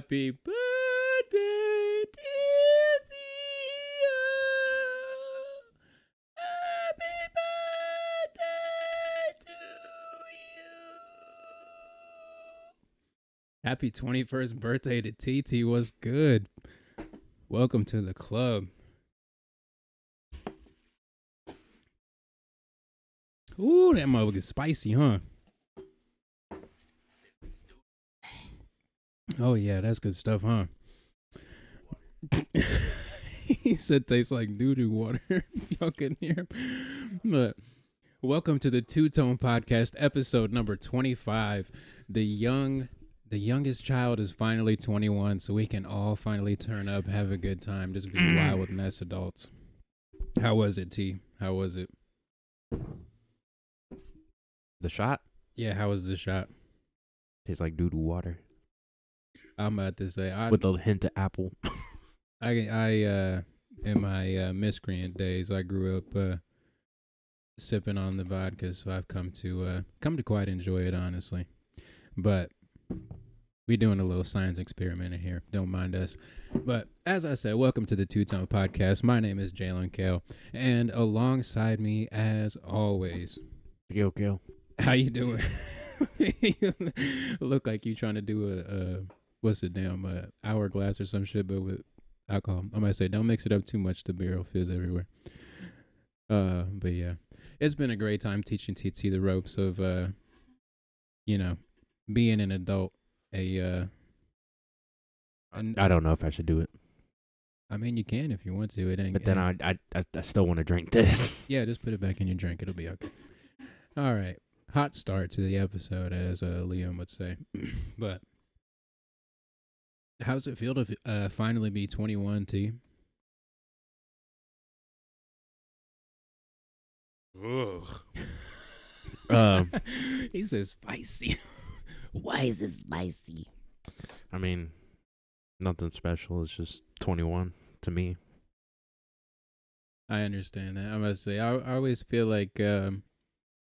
Happy birthday, dear Theo. Happy birthday to you. Happy 21st birthday to TT. What's good? Welcome to the club. Ooh, that motherfucker's spicy, huh? Oh yeah, that's good stuff, huh? he said tastes like doo doo water. Y'all can hear him. But welcome to the Two Tone Podcast, episode number twenty five. The young the youngest child is finally twenty one, so we can all finally turn up, have a good time, just be mm. wild with as adults. How was it, T? How was it? The shot Yeah, how was the shot? tastes like doo doo water I'm about to say I with a hint of apple. I I uh in my uh, miscreant days I grew up uh sipping on the vodka, so I've come to uh come to quite enjoy it honestly. But we're doing a little science experiment in here. Don't mind us. But as I said, welcome to the Two Tone Podcast. My name is Jaylen Kale, and alongside me, as always, Gil Gil. how you doing? look like you trying to do a, a what's it damn uh, hourglass or some shit, but with alcohol. I might say don't mix it up too much. The beer will fizz everywhere. Uh, but yeah, it's been a great time teaching TT the ropes of uh, you know, being an adult. A uh, an- I don't know if I should do it, I mean, you can if you want to. It ain't. but then ain't- I I I, I still want to drink this. Yeah, just put it back in your drink. It'll be okay. All right. Hot start to the episode, as uh, Liam would say. but how's it feel to uh, finally be 21, T? um, he says spicy. Why is it spicy? I mean, nothing special. It's just 21 to me. I understand that. I must say, I, I always feel like, um,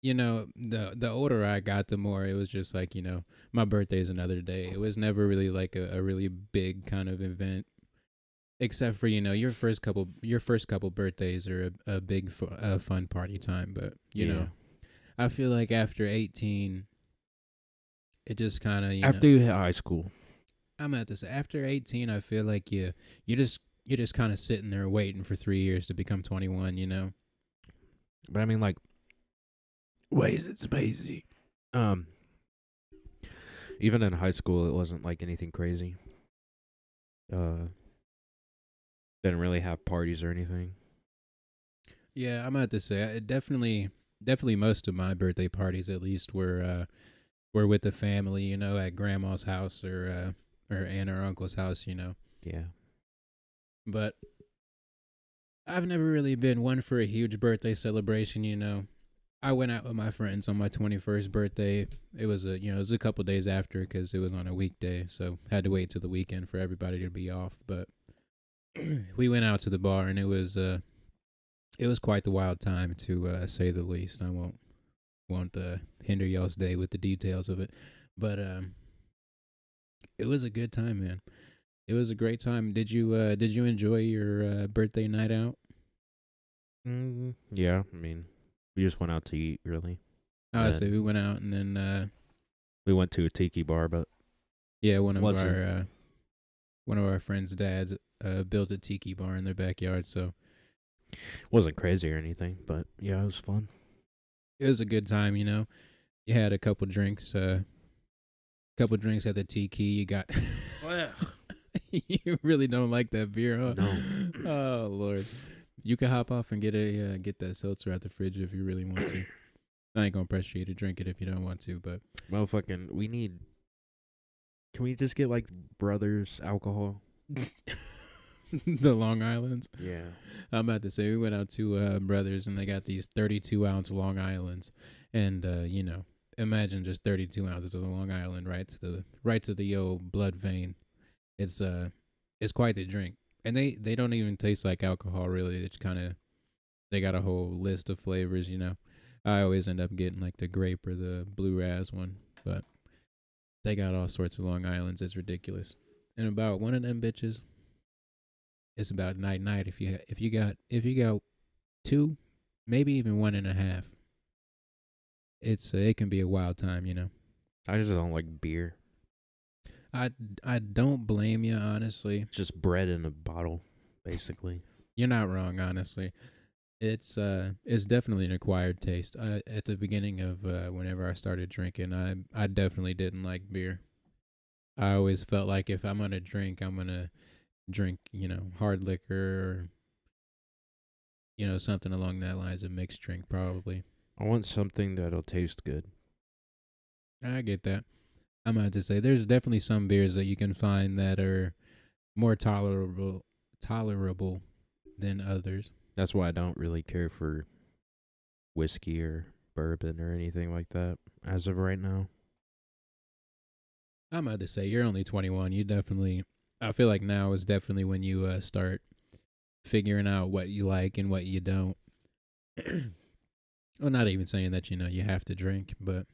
you know, the the older I got, the more it was just like, you know, my birthday's another day. It was never really like a, a really big kind of event, except for you know your first couple your first couple birthdays are a, a big fu- uh, fun party time. But you know, I feel like after eighteen, it just kind of you know, after you hit high school, I'm at this after 18 I feel like you you just you're just kind of sitting there waiting for 3 years to become 21, you know. but I mean, like, Why is it spicy? um, even in high school, it wasn't like anything crazy. Uh, didn't really have parties or anything. Yeah, I'm about to say it definitely definitely most of my birthday parties at least were uh were with the family, you know, at grandma's house or uh or aunt or uncle's house, you know. Yeah. But I've never really been one for a huge birthday celebration, you know. I went out with my friends on my 21st birthday. It was a, you know, it was a couple days after cuz it was on a weekday, so had to wait till the weekend for everybody to be off, but we went out to the bar and it was uh it was quite the wild time to uh say the least. I won't won't uh hinder y'all's day with the details of it, but um it was a good time, man. It was a great time. Did you uh did you enjoy your uh, birthday night out? Mm, yeah. I mean, we just went out to eat. Really, Oh, I see. We went out and then uh we went to a tiki bar, but yeah, one of Wasn't- our uh one of our friends' dads uh built a tiki bar in their backyard, so wasn't crazy or anything. But yeah, it was fun. it was a good time, you know. You had a couple drinks, uh couple drinks at the tiki. You got You really don't like that beer, huh? No. oh lord. You can hop off and get a uh, get that seltzer out the fridge if you really want to. I ain't gonna pressure you to drink it if you don't want to, but Motherfucking, we need. Can we just get like brothers alcohol? the Long Islands. Yeah. I'm about to say we went out to uh, Brothers and they got these 32 ounce Long Islands, and uh, you know, imagine just 32 ounces of a Long Island right to the right to the old blood vein. It's uh, it's quite the drink, and they they don't even taste like alcohol really. It's kind of they got a whole list of flavors, you know. I always end up getting like the grape or the blue raz one, but they got all sorts of Long Islands. It's ridiculous. and about one of them bitches, it's about night night. If you if you got if you got two, maybe even one and a half, it's uh, it can be a wild time, you know. I just don't like beer. I I don't blame you honestly. It's just bread in a bottle, basically. You're not wrong, honestly. It's uh it's definitely an acquired taste. I, at the beginning of uh whenever I started drinking, I I definitely didn't like beer. I always felt like if I'm gonna drink, I'm gonna drink, you know, hard liquor or you know, something along that lines, a mixed drink probably. I want something that'll taste good. I get that. I'm about to say there's definitely some beers that you can find that are more tolerable tolerable than others. That's why I don't really care for whiskey or bourbon or anything like that as of right now. I'm about to say you're only 21. You definitely, I feel like now is definitely when you uh, start figuring out what you like and what you don't. well, not even saying that you know you have to drink, but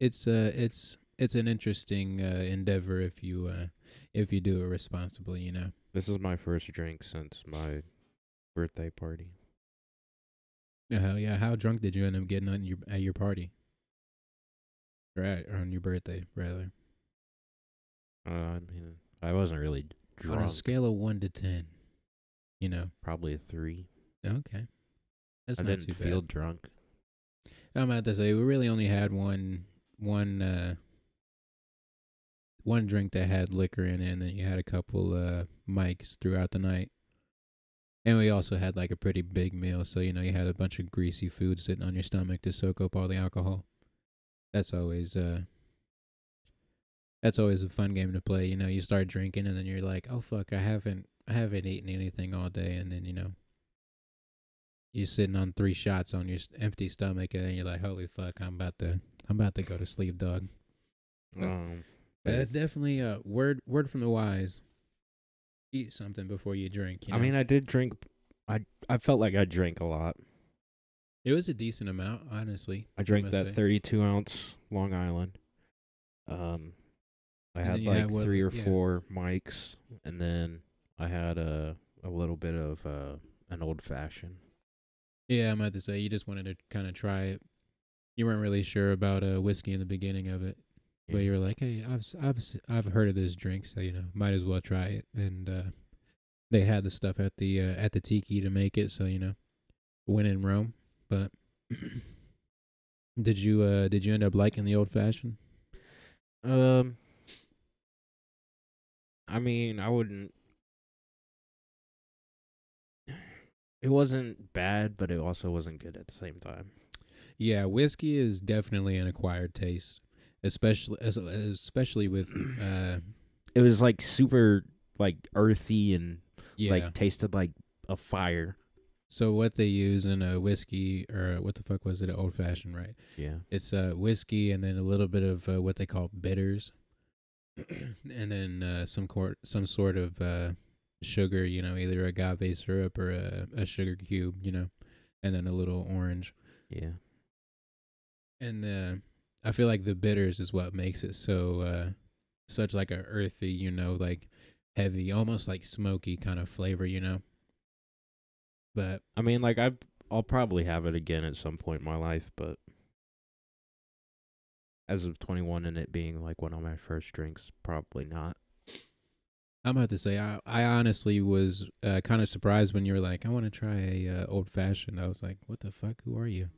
it's uh it's it's an interesting uh, endeavor if you uh if you do it responsibly. You know. This is my first drink since my birthday party. Hell yeah. How drunk did you end up getting on your at your party? Or, at, or on your birthday, rather. Uh, I mean, I wasn't really drunk. On a scale of one to ten, you know. Probably a three. Okay. That's I not didn't too feel bad. drunk. I'm about to say we really only had one one uh one drink that had liquor in it and then you had a couple uh Mike's throughout the night. And we also had like a pretty big meal, so you know you had a bunch of greasy food sitting on your stomach to soak up all the alcohol. That's always uh that's always a fun game to play. You know, you start drinking and then you're like, "Oh fuck, I haven't I haven't eaten anything all day." And then, you know, you're sitting on three shots on your empty stomach and then you're like, "Holy fuck, I'm about to I'm about to go to sleep, dog." Um, that's definitely a word word from the wise. Eat something before you drink. You I mean, I did drink. I I felt like I drank a lot. it was a decent amount, honestly. I drank must that say. 32 ounce Long Island. Um, I And had like had what- three or yeah. four Mike's, and then I had a a little bit of uh an old fashioned. Yeah, I'm about to say you just wanted to kind of try it. You weren't really sure about uh, whiskey in the beginning of it, but you were like, "Hey, I've I've I've heard of this drink, so you know, might as well try it." And uh, they had the stuff at the uh, at the tiki to make it, so you know, went in Rome. But did you uh did you end up liking the old fashioned? Um, I mean, I wouldn't. It wasn't bad, but it also wasn't good at the same time. Yeah, whiskey is definitely an acquired taste, especially especially with uh It was like super like earthy and yeah. like tasted like a fire. so what they use in a whiskey or what the fuck was it? An old fashioned, right? Yeah. It's uh whiskey and then a little bit of uh, what they call bitters, and then uh, some cor- some sort of uh, sugar. You know, either agave syrup or a, a sugar cube. You know, and then a little orange. Yeah. And uh, I feel like the bitters is what makes it so uh, such like a earthy. You know, like heavy, almost like smoky kind of flavor. You know. But I mean, like I, I'll probably have it again at some point in my life, but as of 21 and it being like one of my first drinks, probably not. I'm about to say I I honestly was uh, kind of surprised when you were like I want to try a uh, old fashioned. I was like, what the fuck? Who are you?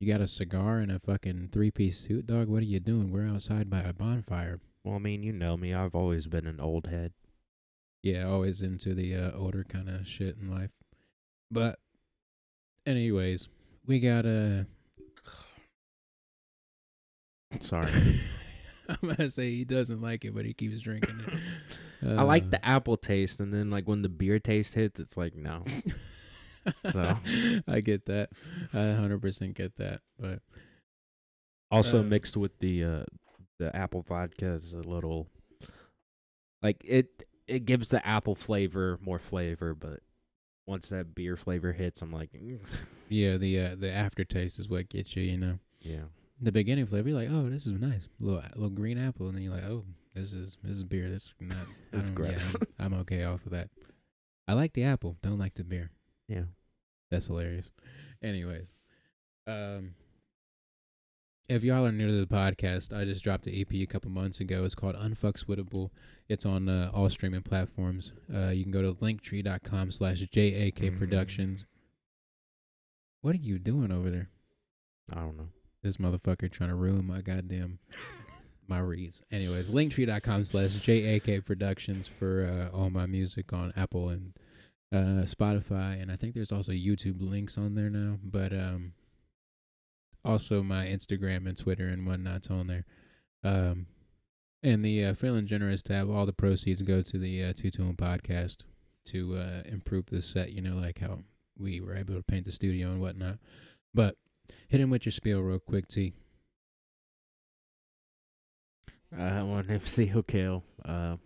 You got a cigar and a fucking three piece suit, dog. What are you doing? We're outside by a bonfire. Well, I mean, you know me. I've always been an old head. Yeah, always into the uh, older kind of shit in life. But, anyways, we got a. Sorry. I'm gonna say he doesn't like it, but he keeps drinking it. I like Uh, the apple taste, and then like when the beer taste hits, it's like no. So. I get that. I 100% get that. But Also Uh, mixed with the uh the apple vodka is a little like it it gives the apple flavor more flavor, but once that beer flavor hits, I'm like, mm, yeah, the uh, the aftertaste is what gets you. You know, yeah. the beginning flavor, you're like, oh, this is nice, little little green apple, and then you're like, oh, This is this is beer. This is not. That's don't- yeah, gross. I'm, I'm okay off of that. I like the apple. Don't like the beer. Yeah. That's hilarious. Anyways, um, if y'all are new to the podcast, I just dropped the EP a couple months ago. It's called Unfuckswittable. It's on uh, all streaming platforms. Uh, you can go to linktree.com slash JAK Productions. What are you doing over there? I don't know. This motherfucker trying to ruin my goddamn my reads. Anyways, linktree.com slash JAK Productions for uh, all my music on Apple and uh, Spotify, and I think there's also YouTube links on there now. But um, also my Instagram and Twitter and whatnot's on there. Um, and the uh, feeling generous to have all the proceeds go to the uh, Two Tone podcast to uh, improve the set. You know, like how we were able to paint the studio and whatnot. But hit him with your spiel real quick, T. Uh, my name's Theo Kale. Uh,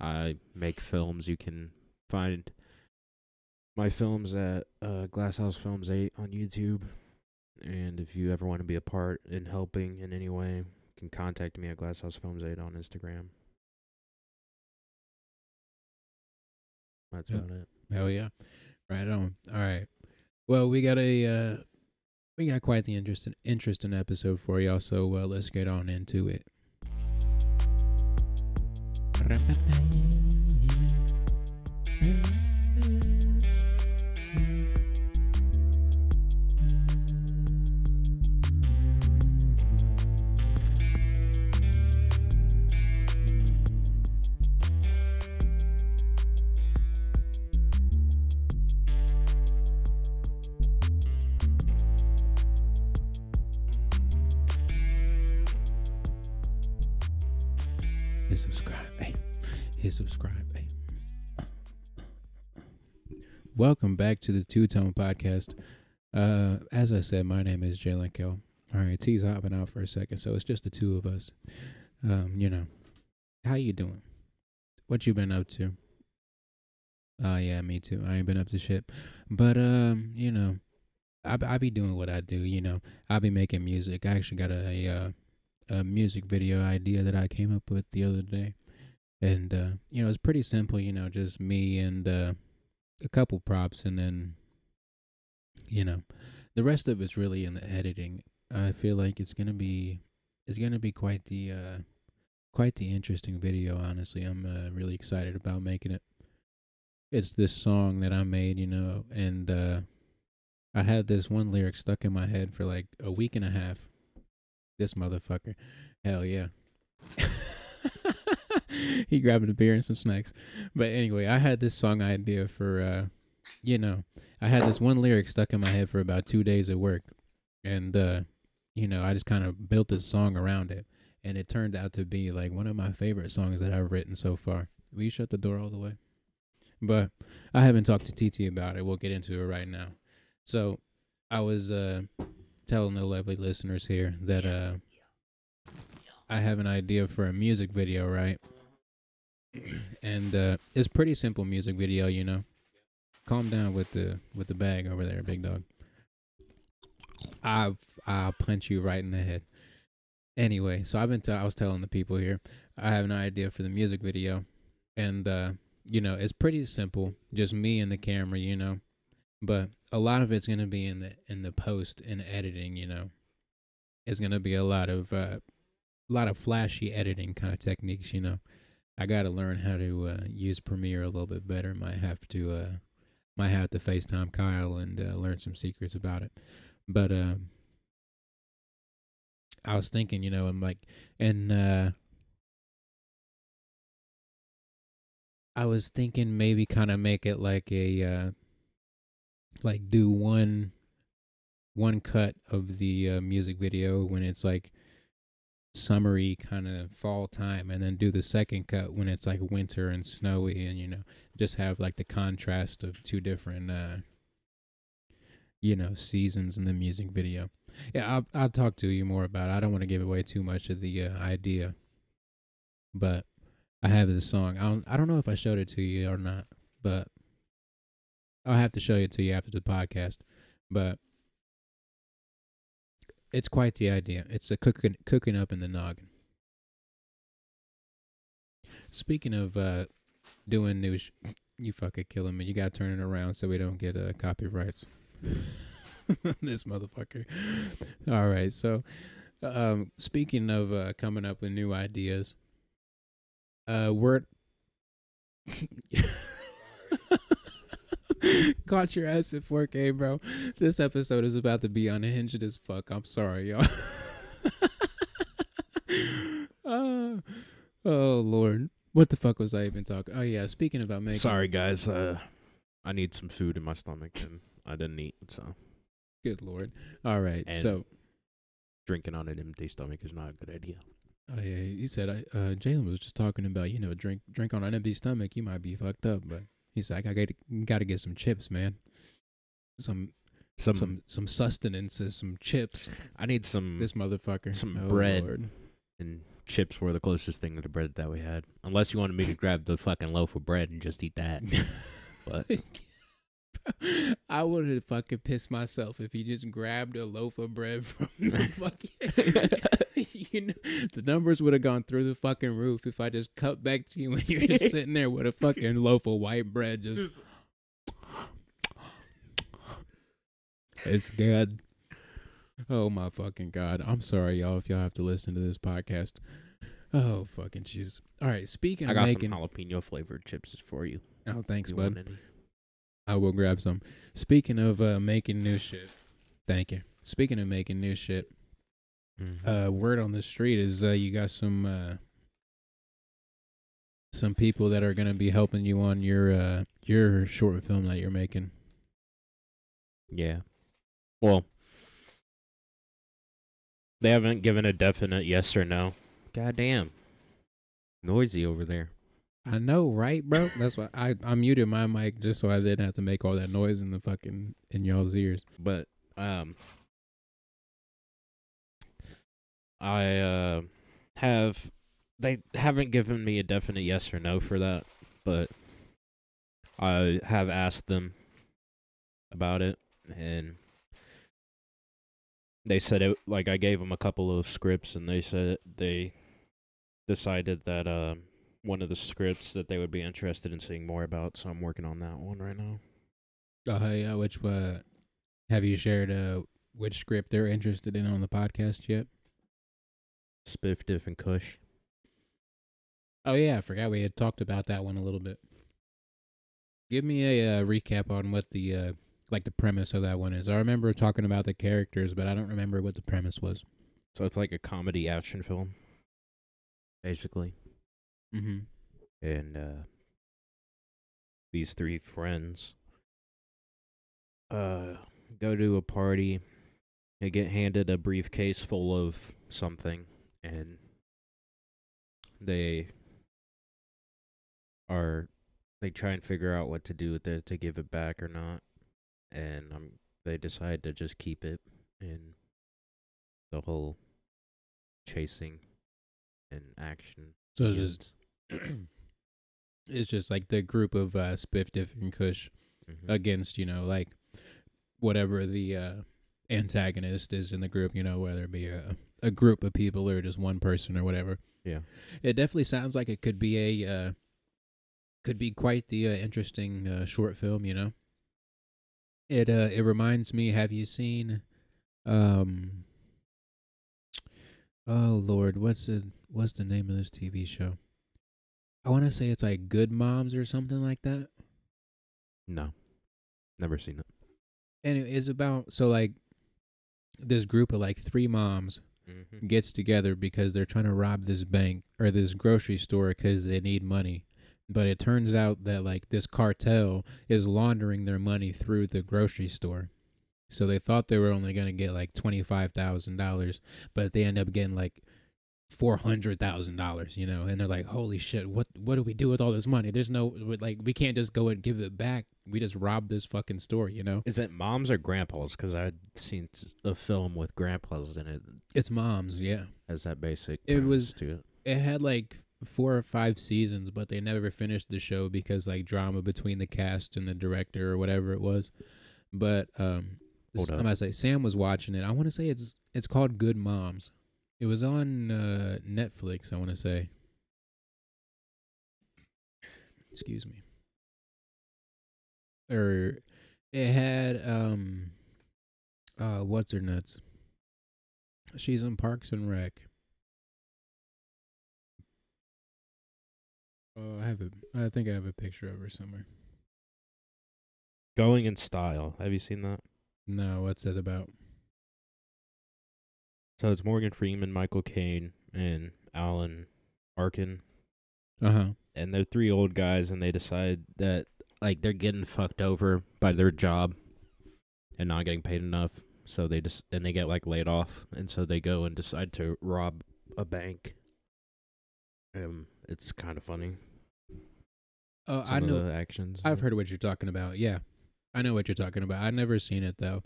I make films. You can find my films at uh, Glasshouse Films 8 on YouTube. And if you ever want to be a part in helping in any way, you can contact me at Glasshouse Films 8 on Instagram. That's Yeah. about it. Hell yeah. Right on. All right. Well, we got a uh we got quite the interesting interesting episode for y'all, so uh, let's get on into it. Hit Welcome back to the Two Tone Podcast. Uh, as I said, my name is Jaylen Kill. All right, T's hopping out for a second, so it's just the two of us. Um, you know, how you doing? What you been up to? Oh yeah, me too. I ain't been up to shit, but um, you know, I I be doing what I do. You know, I be making music. I actually got a, a uh a music video idea that I came up with the other day. And uh, you know, it's pretty simple, you know, just me and uh a couple props and then you know, the rest of it's really in the editing. I feel like it's to be it's to be quite the uh quite the interesting video, honestly. I'm uh, really excited about making it. It's this song that I made, you know, and uh I had this one lyric stuck in my head for like a week and a half this motherfucker. Hell yeah. he grabbed a beer and some snacks. But anyway, I had this song idea for uh you know, I had this one lyric stuck in my head for about 2 days at work. And uh you know, I just kind of built this song around it and it turned out to be like one of my favorite songs that I've written so far. Will you shut the door all the way? But I haven't talked to TT about it. We'll get into it right now. So, I was uh telling the lovely listeners here that uh I have an idea for a music video, right? And uh it's pretty simple music video, you know. Calm down with the with the bag over there, big dog. I I'll punch you right in the head. Anyway, so I've been t- I was telling the people here I have an idea for the music video, and uh, you know it's pretty simple, just me and the camera, you know, but a lot of it's gonna be in the in the post and editing, you know. It's gonna be a lot of uh, a lot of flashy editing kind of techniques, you know. I got to learn how to uh, use Premiere a little bit better. Might have to uh, might have to FaceTime Kyle and uh, learn some secrets about it. But um, I was thinking, you know, I'm like, and uh, I was thinking maybe kind of make it like a, uh, like do one, one cut of the uh, music video when it's like summery kind of fall time, and then do the second cut when it's like winter and snowy, and you know, just have like the contrast of two different, uh, you know, seasons in the music video. Yeah, I'll I'll talk to you more about it. I don't want to give away too much of the uh, idea, but I have this song. I don't I don't know if I showed it to you or not, but I'll have to show it to you after the podcast. But it's quite the idea. It's a cooking cooking up in the noggin. Speaking of uh, doing new, sh- you fucking killing me. You gotta turn it around so we don't get uh, copyrights. this motherfucker. All right, so um, speaking of uh, coming up with new ideas, uh, we're caught your ass at 4K, bro. This episode is about to be unhinged as fuck. I'm sorry, y'all. uh, oh lord, what the fuck was I even talking? Oh yeah, speaking about making. Sorry, guys. Uh, I need some food in my stomach, and I didn't eat, so Good lord. All right, And- so drinking on an empty stomach is not a good idea. oh yeah, he said I uh Jaylen was just talking about you know drink drink on an empty stomach you might be fucked up, but he's like I got got to get some chips, man. Some Some, some some sustenance, some chips. I need some This motherfucker. some Oh, bread. Lord. and chips were the closest thing to the bread that we had. Unless you wanted me to grab the fucking loaf of bread and just eat that. But I would have fucking pissed myself if he just grabbed a loaf of bread from the fucking. you know, the numbers would have gone through the fucking roof if I just cut back to you when you're just sitting there with a fucking loaf of white bread. Just it's good. Oh my fucking god! I'm sorry, y'all, if y'all have to listen to this podcast. Oh fucking jeez! All right, speaking I of got making, some jalapeno flavored chips for you. oh thanks, You bud. I will grab some. Speaking of uh, making new shit, thank you. Speaking of making new shit, uh, word on the street is uh, you got some uh, some people that are gonna be helping you on your uh, your short film that you're making. yeah. Well, they haven't given a definite yes or no. God damn. Noisy over there. I know, right, bro? That's why I I muted my mic just so I didn't have to make all that noise in the fucking in y'all's ears. But um I uh have they haven't given me a definite yes or no for that, but I have asked them about it and they said it like I gave them a couple of scripts and they said they decided that um one of the scripts that they would be interested in seeing more about, so I'm working on that one right now. Uh, yeah, which uh, have you shared uh which script they're interested in on the podcast yet? Spiff Diff and Kush. Oh yeah, I forgot we had talked about that one a little bit. Give me a uh, recap on what the uh, like the premise of that one is. I remember talking about the characters, but I don't remember what the premise was. So it's like a comedy action film, basically. Mm-hmm. And uh, these three friends uh, go to a party and get handed a briefcase full of something, and they are they try and figure out what to do with it to give it back or not, and um, they decide to just keep it, and the whole chasing and action So it's just it's just like the group of uh, Spiff, Diff, and Kush Mhm. against you know like whatever the uh, antagonist is in the group. You know whether it be a a group of people or just one person or whatever. Yeah. It definitely sounds like it could be a uh, could be quite the uh, interesting uh, short film. You know. It uh it reminds me. Have you seen, um. Oh Lord, what's the what's the name of this TV show? I want to say it's like Good Moms or something like that. No, never seen it. and it is about so like this group of like three moms Mm-hmm. gets together because they're trying to rob this bank or this grocery store because they need money but it turns out that like this cartel is laundering their money through the grocery store so they thought they were only going to get like $25000 but they end up getting like $400000 you know and they're like holy shit what what do we do with all this money there's no like we can't just go and give it back we just robbed this fucking store you know Is it moms or grandpas? Because I'd seen a film with grandpas in it. It's moms, yeah. As that basic. It was- to it. It had like four or five seasons, but they never finished the show because like drama between the cast and the director or whatever it was. But um, Hold. I'm gonna say Sam was watching it. I want to say it's it's called Good Moms. It was on uh, Netflix. I want to say. excuse me. Or it had um uh what's her nuts? She's in Parks and Rec. Oh, I have a I think I have a picture of her somewhere. Going in Style. Have you seen that? No, what's that about? So it's Morgan Freeman, Michael Caine, and Alan Arkin. Uh-huh. and they're three old guys and they decide that like they're getting fucked over by their job and not getting paid enough so they just and they get like laid off and so they go and decide to rob a bank um it's kind of funny Oh, some I know the actions I've heard what you're talking about. Yeah. I know what you're talking about. I've never seen it though.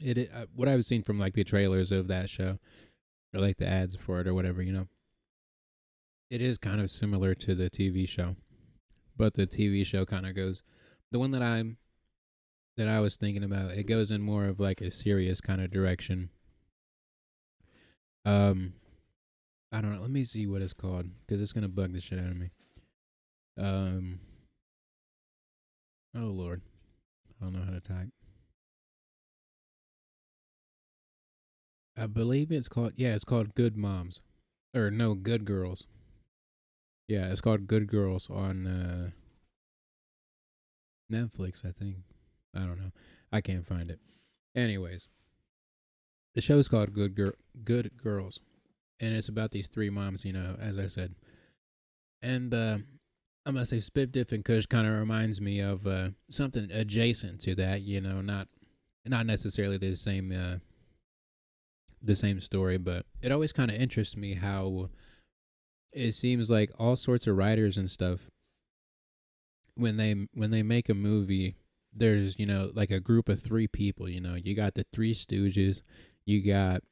It uh, what I've seen from like the trailers of that show or like the ads for it or whatever, you know. It is kind of similar to the TV show. But the TV show kind of goes the one that I'm that I was thinking about, it goes in more of like a serious kind of direction. Um I don't know. Let me see what it's called cuz it's going to bug the shit out of me. Um. Oh Lord, I don't know how to type. I believe it's called yeah, it's called Good Moms, or no, Good Girls. Yeah, it's called Good Girls on uh, Netflix. I think. I don't know. I can't find it. Anyways, the show is called Good Girl, Good Girls, and it's about these three moms. You know, as I said, and uh, I'm gonna say Spiff Diff and Kush kind of reminds me of uh, something adjacent to that. You know, not not necessarily the same uh, the same story, but it always kind of interests me how it seems like all sorts of writers and stuff when they when they make a movie there's you know like a group of three people you know you got the three stooges you got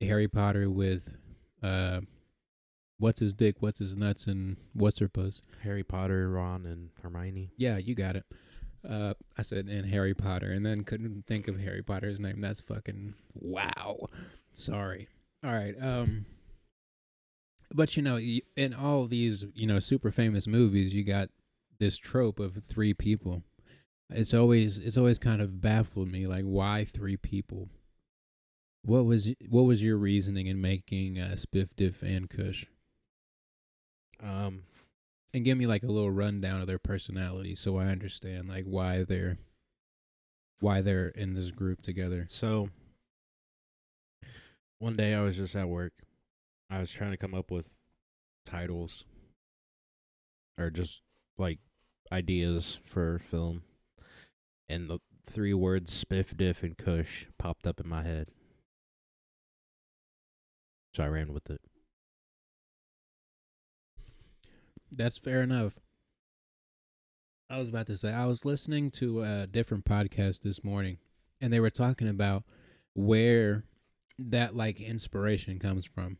harry potter with uh what's his dick what's his nuts and what's her puss? Harry potter ron and hermione. Yeah you got it. Uh i said and harry potter and then couldn't think of harry potter's name. That's fucking wow sorry. All right um but you know in all these you know super famous movies you got this trope of three people. It's always it's always kind of baffled me like why three people? What was what was your reasoning in making uh, spiff diff and kush? Um and give me like a little rundown of their personality so i understand like why they're why they're in this group together. So one day i was just at work. I was trying to come up with titles or just like ideas for film. And the three words spiff diff and kush popped up in my head. So i ran with it. That's fair enough. I was about to say I was listening to a different podcast this morning and they were talking about where that like inspiration comes from.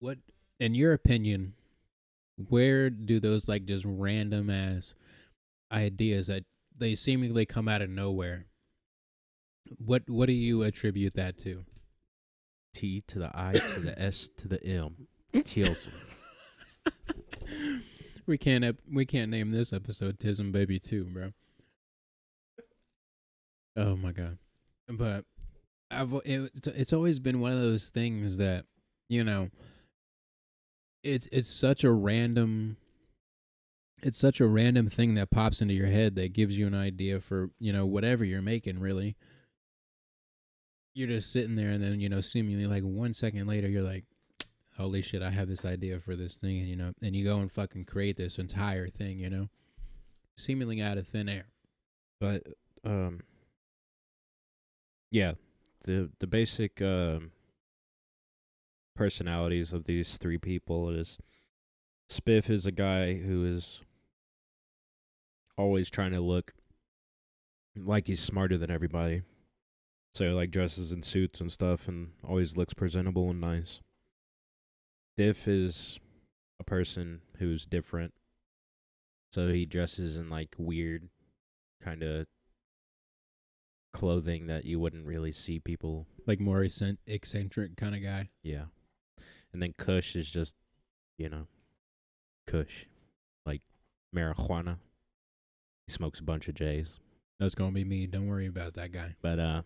What in your opinion, where do those like just random ass ideas that they seemingly come out of nowhere? What what do you attribute that to? t to the i to the s to the m Tielson. we can't we can't name this episode Tism Baby 2, bro. Oh my god. But I've it, it's- always been one of those things that, you know, it's it's such a random it's such a random thing that pops into your head that gives you an idea for, you know, whatever you're making really. You're just sitting there and then, you know, seemingly like one second later you're like, holy shit, I have this idea for this thing, and you know, and you go and fucking create this entire thing, you know, seemingly out of thin air. but um yeah the the basic um personalities of these three people is spiff is a guy who is always trying to look like he's smarter than everybody. So like dresses in suits and stuff and always looks presentable and nice. Diff is a person who's different. So he dresses in like weird kind of clothing that you wouldn't really see people. Like more eccent- eccentric kind of guy. Yeah. And then Kush is just, you know, Kush, like marijuana. He smokes a bunch of J's, That's gonna be me. Don't worry about that guy. but uh,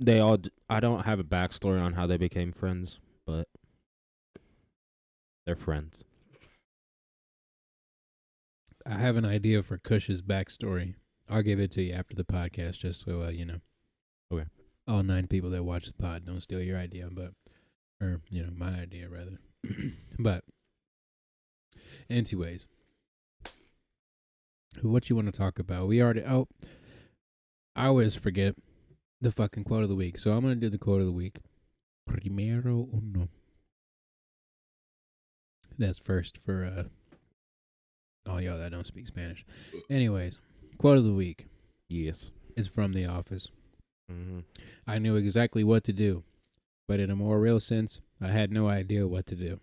they all. D- I don't have a backstory on how they became friends, but they're friends. I have an idea for Kush's backstory. I'll give it to you after the podcast, just so uh, you know. Okay. All nine people that watch the pod don't steal your idea, but or you know my idea rather. but anyways, what you want to talk about? We already. Oh, I always forget the fucking quote of the week, so I'm gonna do the quote of the week. Primero uno. That's first for uh all y'all that don't speak Spanish. Anyways, quote of the week Yes. is from The Office. Mm-hmm. I knew exactly what to do, but in a more real sense, I had no idea what to do.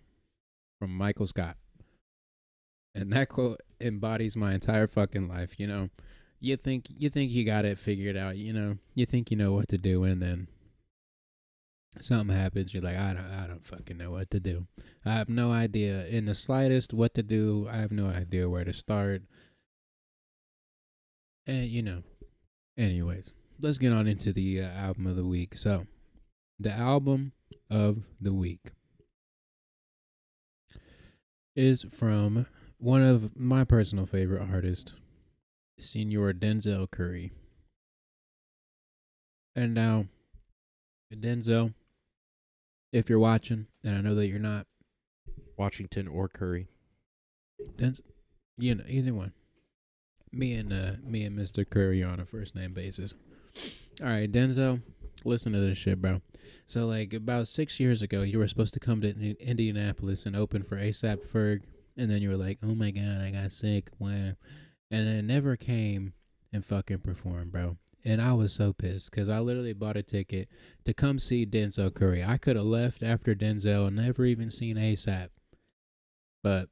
From Michael Scott. And that quote embodies my entire fucking life, you know. You think you think you got it figured out, you know. You think you know what to do and then something happens, you're like, I don't I don't fucking know what to do. I have no idea in the slightest what to do. I have no idea where to start. And you know. Anyways, let's get on into the uh, album of the week. So, the album of the week is from one of my personal favorite artists, Senor Denzel Curry. And now, Denzel, if you're watching, and I know that you're not, Washington or Curry. Denzel, you know, either one. Me and uh, me and Mr. Curry are on a first name basis. All right, Denzel, listen to this shit, bro. So like about six years ago, you were supposed to come to Indianapolis and open for ASAP Ferg, and then you were like, "Oh my god, I got sick," wow, and it never came and fucking performed, bro. And I was so pissed because I literally bought a ticket to come see Denzel Curry. I could have left after Denzel and never even seen ASAP, but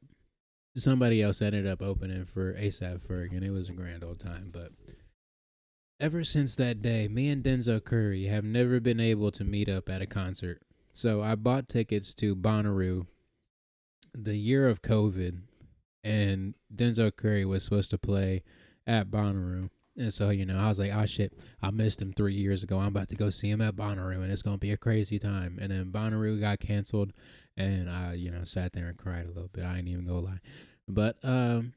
somebody else ended up opening for ASAP Ferg, and it was a grand old time. But ever since that day, me and Denzel Curry have never been able to meet up at a concert. So I bought tickets to Bonnaroo the year of COVID, and Denzel Curry was supposed to play at Bonnaroo. And so, you know, I was like, oh shit, I missed him three years ago. I'm about to go see him at Bonnaroo, and it's going to be a crazy time. And then Bonnaroo got canceled, and I, you know, sat there and cried a little bit. I ain't even gonna lie. But um,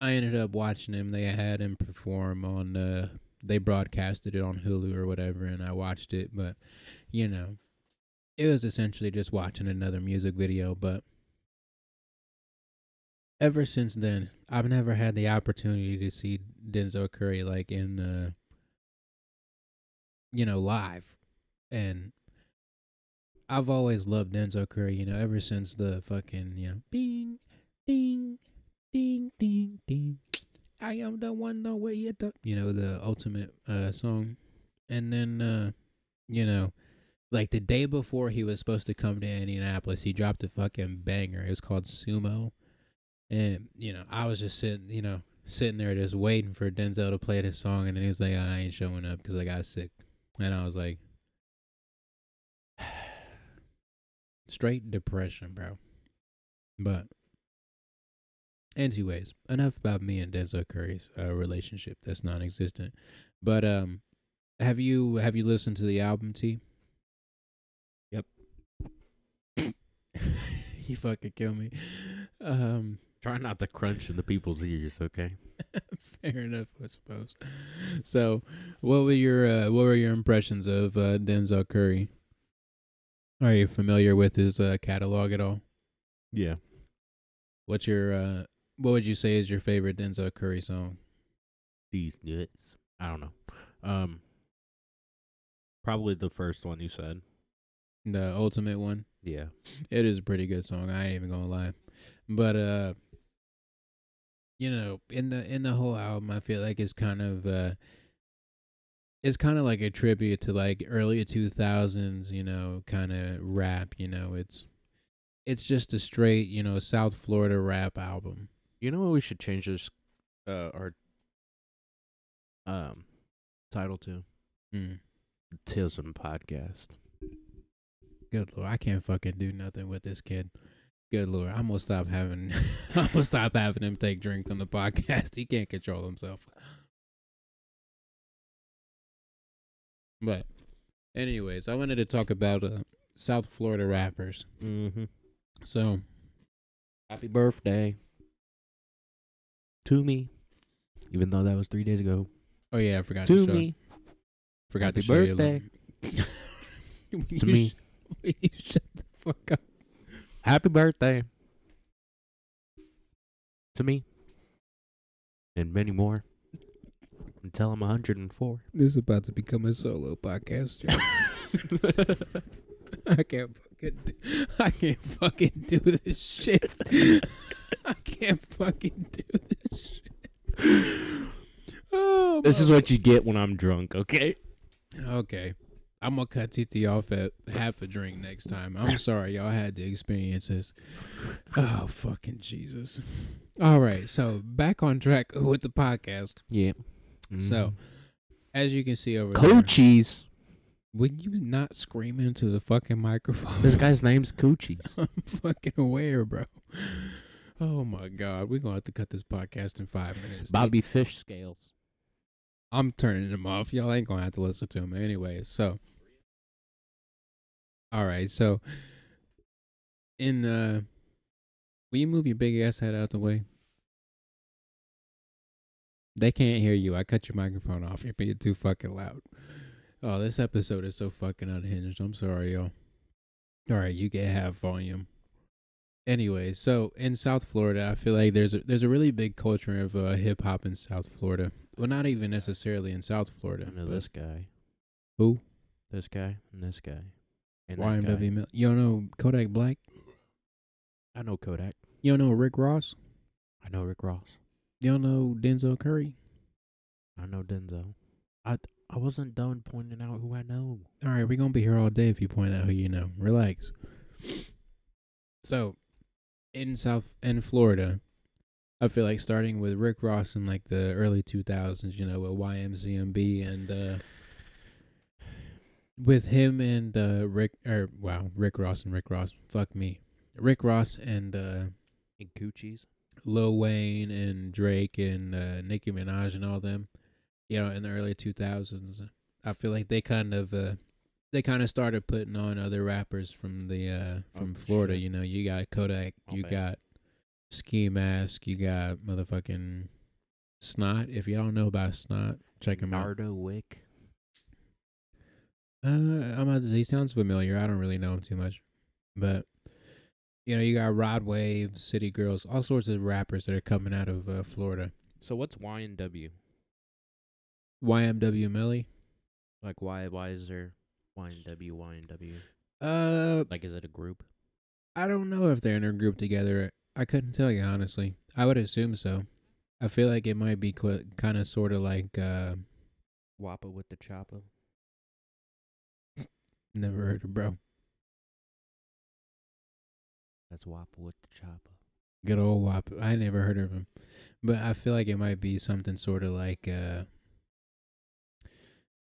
I ended up watching him. They had him perform on. Uh, they broadcasted it on Hulu or whatever, and I watched it. But you know, it was essentially just watching another music video. But ever since then, I've never had the opportunity to see Denzel Curry like in, uh, you know, live, and I've always loved Denzel Curry. You know, ever since the fucking you know, bing, ding, ding, ding, ding. I am the one no way you you know the ultimate uh song, and then uh, you know, like the day before he was supposed to come to Indianapolis, he dropped a fucking banger. It was called Sumo, and you know I was just sitting, you know, sitting there just waiting for Denzel to play this song, and then he was like, I ain't showing up because I got sick, and I was like, straight depression, bro. But anyways, enough about me and Denzel Curry's uh, relationship that's non-existent. But um, have you have you listened to the album T? Yep. you fucking kill me. Um, Try not to crunch in the people's ears, okay? fair enough, I suppose. So, what were your uh, what were your impressions of uh, Denzel Curry? Are you familiar with his uh, catalog at all? Yeah. What's your uh, what would you say is your favorite Denzel Curry song? These nuts. I don't know. Um probably the first one you said. The ultimate one. Yeah. It is a pretty good song. I ain't even gonna lie, but uh, you know, in the in the whole album, I feel like it's kind of uh, it's kind of like a tribute to like early two thousands, you know, kind of rap. You know, it's it's just a straight, you know, South Florida rap album. You know what we should change this uh our um title to? Mm. Tism podcast. Good lord, I can't fucking do nothing with this kid. Good lord, I'm gonna stop having, I'm gonna stop having him take drinks on the podcast. He can't control himself. But, anyways, I wanted to talk about uh, South Florida rappers. Mm-hmm. So, Happy birthday to me, even though that was three days ago. oh yeah, I forgot to, To show. me, Forgot Happy to show you birthday. little- to you me. sh- you shut the fuck up. Happy birthday to me, and many more. Until I'm 104. This is about to become a solo podcast. I can't fucking. Do, I can't fucking do this shit. I can't fucking do this shit. Oh, this is what you get when I'm drunk. Okay. Okay. I'm gonna cut TT off at half a drink next time. I'm sorry, y'all had the experiences. Oh fucking Jesus! All right, so back on track with the podcast. Yeah. So, mm-hmm. as you can see over Coochies. there, Coochies. would you not scream into the fucking microphone? This guy's name's Coochies. I'm fucking aware, bro. Oh my god, we're gonna have to cut this podcast in five minutes. Bobby Fish Scales. I'm turning him off. Y'all ain't gonna have to listen to him anyway. So, all right. So, in uh, will you move your big ass head out the way? They can't hear you. I cut your microphone off. You're being too fucking loud. Oh, this episode is so fucking unhinged. I'm sorry, y'all. All right, you get half volume. Anyway, so in South Florida, I feel like there's a, there's a really big culture of uh, hip hop in South Florida. Well, not even necessarily in South Florida. I know this guy. Who? This guy and this guy. And that YNW guy. Mil- You don't know Kodak Black? I know Kodak. You don't know Rick Ross? I know Rick Ross. You don't know Denzel Curry? I know Denzel. I I wasn't done pointing out who I know. All right, we're gonna be here all day if you point out who you know. Relax. So, in South in Florida, I feel like starting with Rick Ross in like the early two thousands, you know, with YMCMB and uh with him and uh Rick or wow, Rick Ross and Rick Ross. Fuck me. Rick Ross and uh And Coochies. Lil Wayne and Drake and uh, Nicki Minaj and all them, you know, in the early 2000s, I feel like they kind of uh, they kind of started putting on other rappers from the uh, from Oh, Florida. shit. You know, you got Kodak, My you bad. got Ski Mask, you got motherfucking Snot. If y'all don't know about Snot, check him out. Nardo Wick. Uh, I'm about to say he sounds familiar. I don't really know him too much, but you know, you got Rod Wave, City Girls, all sorts of rappers that are coming out of uh, Florida. So what's Y and W? YNW Melly. Like why why is there Y and W Y and W? Uh, Like is it a group? I don't know if they're in a group together. I couldn't tell you honestly. I would assume so. I feel like it might be qu- kind of sort of like uh, Wappa with the chopper. Never heard of bro. That's Wappa with the chopper. Good old Wop. I never heard of him, but I feel like it might be something sort of like uh.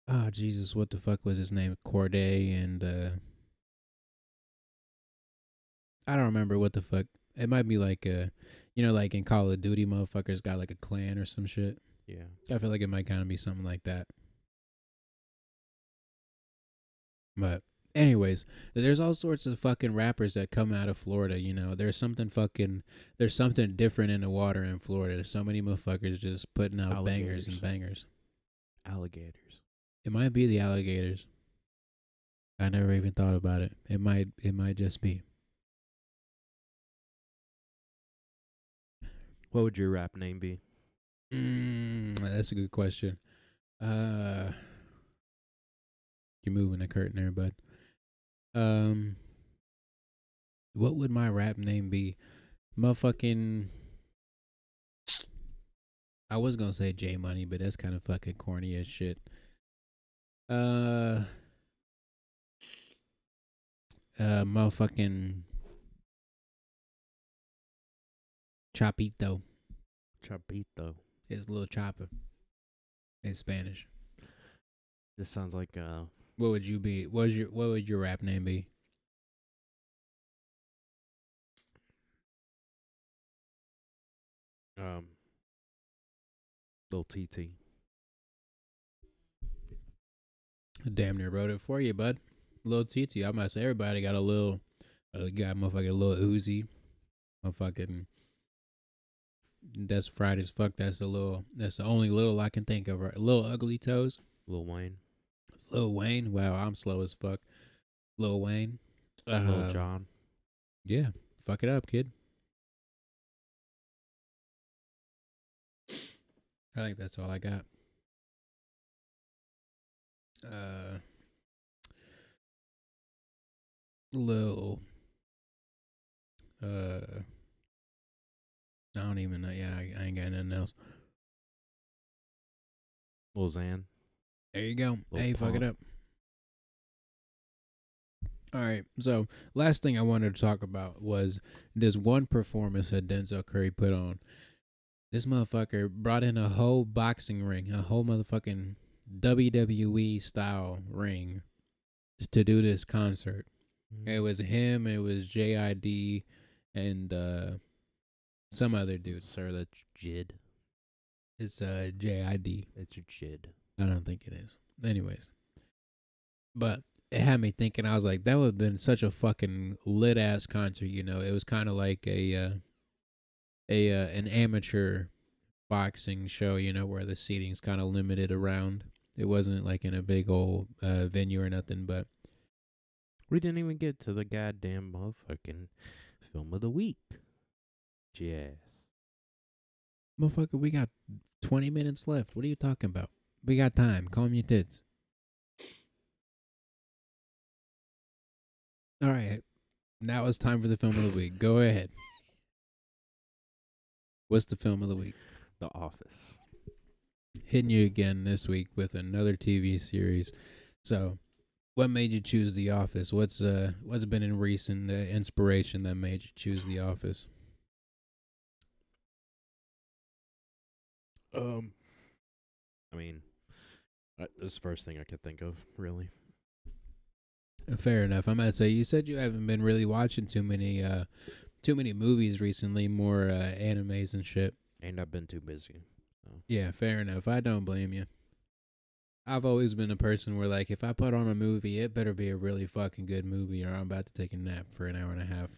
Oh Jesus! What the fuck was his name? Corday and uh. I don't remember what the fuck. It might be like uh, you know, like in Call of Duty, motherfuckers got like a clan or some shit. Yeah. I feel like it might kind of be something like that. But anyways, there's all sorts of fucking rappers that come out of Florida, you know. There's something fucking there's something different in the water in Florida. There's so many motherfuckers just putting out bangers and bangers. Alligators. It might be the alligators. I never even thought about it. It might it might just be. What would your rap name be? Mm, that's a good question. Uh, you're moving the curtain there, bud. Um, what would my rap name be? Motherfucking. I was gonna say J Money, but that's kind of fucking corny as shit. Uh. Uh, motherfucking. Chapito. Chapito. It's a little chopper. In Spanish. This sounds like uh what would you be? What was your What would your rap name be? Um, Lil TT. Damn near wrote it for you, bud. Little TT. I must say, everybody got a little, uh, got motherfucking little Uzi, motherfucking. That's fried as fuck. That's a little. That's the only little I can think of. Right? Little ugly toes. Little Wayne. Lil Wayne. Wow, I'm slow as fuck. Lil Wayne. Lil Uh, Jon. Yeah, fuck it up, kid. I think that's all I got. Uh, Lil. Uh, I don't even know. Yeah, I, I ain't got nothing else. Lil Xan. There you go. Lil hey, fuck it up. All right. So, last thing I wanted to talk about was this one performance that Denzel Curry put on. This motherfucker brought in a whole boxing ring, a whole motherfucking WWE style ring to do this concert. It was him, it was JID, and uh, some other dude. Sir, that's Jid. It's uh, JID. It's Jid. I don't think it is. Anyways, but it had me thinking. I was like, that would have been such a fucking lit ass concert. You know, it was kind of like a uh, a uh, an amateur boxing show. You know, where the seating's kind of limited around. It wasn't like in a big old uh, venue or nothing. But We didn't even get to the goddamn motherfucking film of the week. Yes. motherfucker, we got twenty minutes left. What are you talking about? We got time. Calm your tits. All right. Now it's time for the film of the week. Go ahead. What's the film of the week? The Office. Hitting you again this week with another TV series. So, what made you choose The Office? What's uh what's been in recent uh, inspiration that made you choose The Office? Um, I mean, that's the first thing I could think of, really. Fair enough. I'm gonna say you said you haven't been really watching too many uh too many movies recently, more uh, animes and shit. And I've been too busy. Yeah, fair enough. I don't blame you. I've always been a person where like if I put on a movie, it better be a really fucking good movie or I'm about to take a nap for an hour and a half.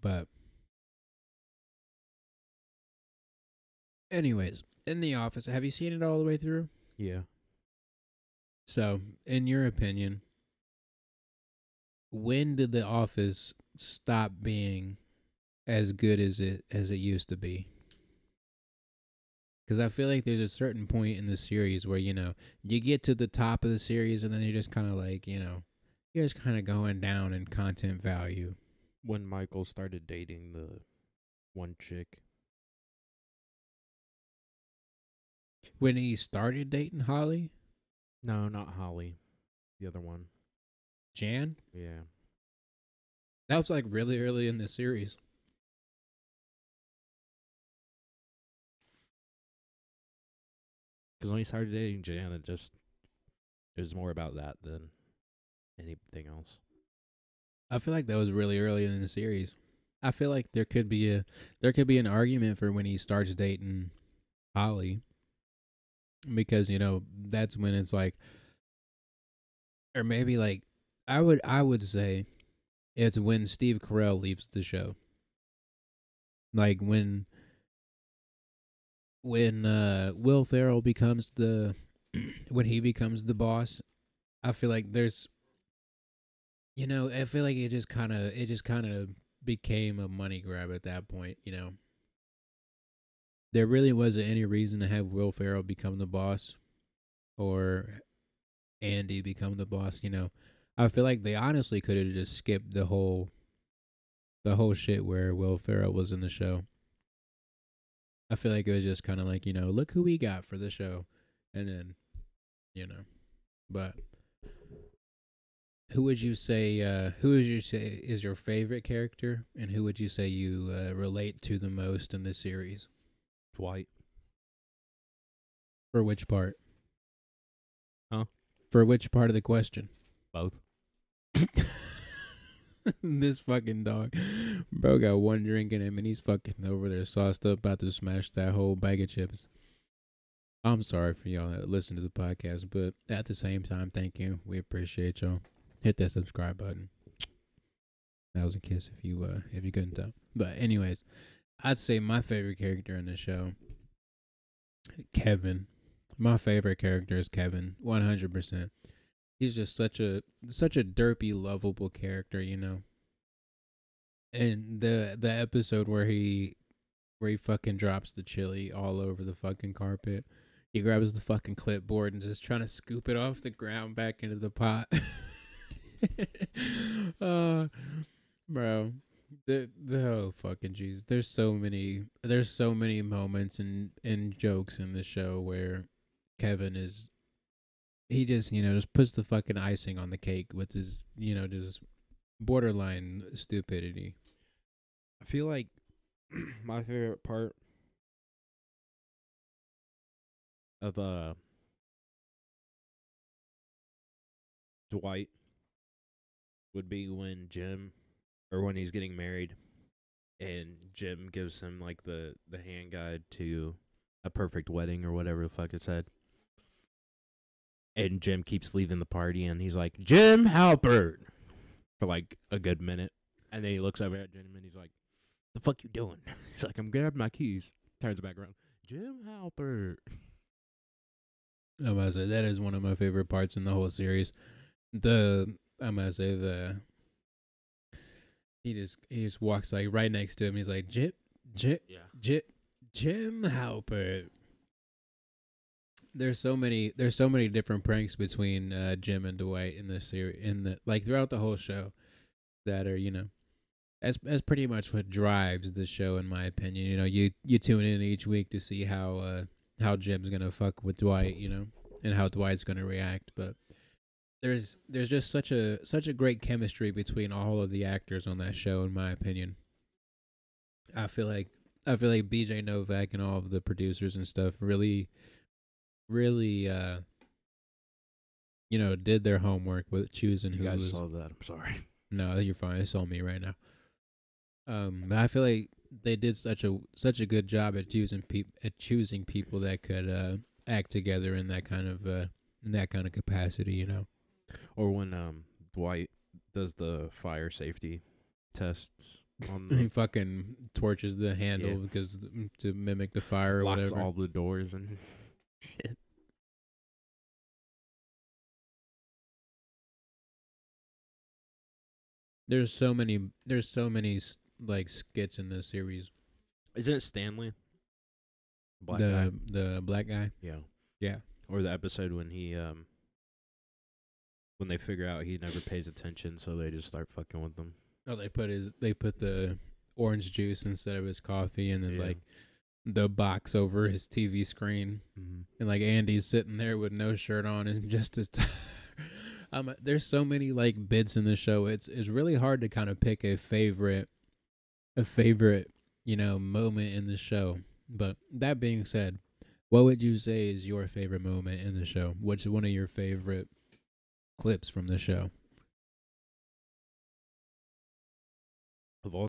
But anyways, in the office, have you seen it all the way through? Yeah. So, in your opinion, when did the office stop being as good as it as it used to be? Because I feel like there's a certain point in the series where you know you get to the top of the series and then you're just kind of like you know you're just kind of going down in content value. When Michael started dating the one chick. When he started dating Holly, No, not Holly. The other one. Jan, Yeah. that was like really early in the series. Because when he started dating Jan, it just it was more about that than anything else. I feel like that was really early in the series. I feel like there could be a there could be an argument for when he starts dating Holly because you know that's when it's like or maybe like I would I would say it's when Steve Carell leaves the show. Like when when uh Will Ferrell becomes the when he becomes the boss, I feel like there's you know, I feel like it just kind of it just kind of became a money grab at that point, you know. There really wasn't any reason to have Will Ferrell become the boss or Andy become the boss, you know. I feel like they honestly could have just skipped the whole the whole shit where Will Ferrell was in the show. I feel like it was just kind of like, you know, look who we got for the show and then you know. But who would you say uh who would you say is your favorite character and who would you say you uh, relate to the most in this series Dwight. for which part Huh? for which part of the question Both. this fucking dog Bro got one drink in him and he's fucking over there sauced up, about to smash that whole bag of chips. I'm sorry for y'all that listen to the podcast, but at the same time, thank you. We appreciate y'all. Hit that subscribe button. That was a kiss if you uh if you couldn't tell. But anyways, I'd say my favorite character in the show, Kevin. My favorite character is Kevin, one hundred percent. He's just such a such a derpy, lovable character, you know. And the the episode where he where he fucking drops the chili all over the fucking carpet. He grabs the fucking clipboard and just trying to scoop it off the ground back into the pot. uh, bro, the the oh fucking jeez. There's so many there's so many moments and and jokes in the show where Kevin is he just you know just puts the fucking icing on the cake with his you know just borderline stupidity. I feel like my favorite part of uh Dwight would be when Jim or when he's getting married and Jim gives him like the the hand guide to a perfect wedding or whatever the fuck it said. And Jim keeps leaving the party and he's like, Jim Halpert for like a good minute. And then he looks over at Jim and he's like, The fuck you doing? He's like, I'm grabbing my keys. Turns back around. Jim Halpert. I'm gonna say that is one of my favorite parts in the whole series. The I'm gonna say the he just he just walks like right next to him. He's like Jip Jip Yeah. Jip Jim Halpert. There's so many there's so many different pranks between uh, Jim and Dwight in the series in the like throughout the whole show that are you know that's that's pretty much what drives the show in my opinion. You know you you tune in each week to see how uh, how Jim's gonna fuck with Dwight, you know, and how Dwight's gonna react. But there's there's just such a such a great chemistry between all of the actors on that show, in my opinion. I feel like I feel like BJ Novak and all of the producers and stuff really, really, uh, you know, did their homework with choosing You who guys was. saw that. I'm sorry. No, you're fine. It's on me right now. Um, but I feel like they did such a such a good job at choosing peop at choosing people that could uh act together in that kind of uh in that kind of capacity. You know. Or when um Dwight does the fire safety tests on he the fucking torches the handle Yeah. because to mimic the fire or locks whatever. all the doors and shit. There's so many. There's so many like skits in this series. Isn't it Stanley? Black the guy. the black guy. Yeah. Yeah. Or the episode when he um when they figure out he never pays attention, so they just start fucking with him. Oh, they put his they put the orange juice instead of his coffee, and then Yeah. like the box over his TV screen, Mm-hmm. and like Andy's sitting there with no shirt on and just as. um, there's so many like bits in the show. It's it's really hard to kind of pick a favorite, a favorite you know moment in the show. But that being said, what would you say is your favorite moment in the show? What's one of your favorite clips from the show? Of all